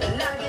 Love